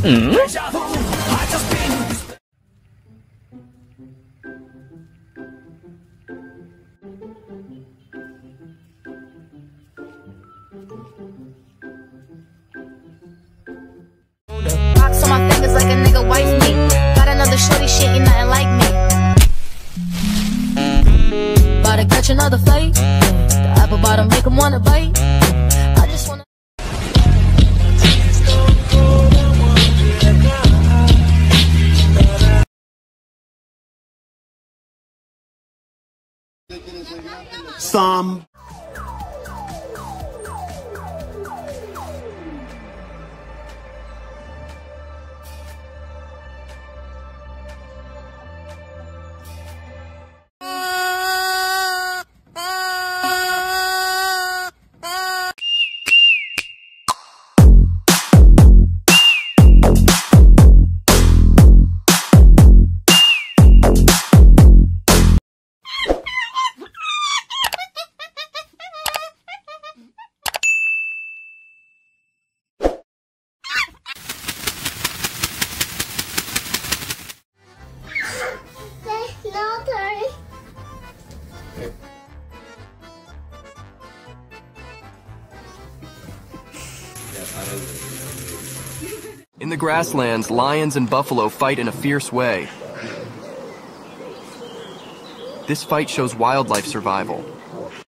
Rocks on my fingers like a nigga. Got another shorty, shit, ain't nothing like me. About to catch another. The apple bottom make him wanna bite. Some In the grasslands, lions and buffalo fight in a fierce way. This fight shows wildlife survival.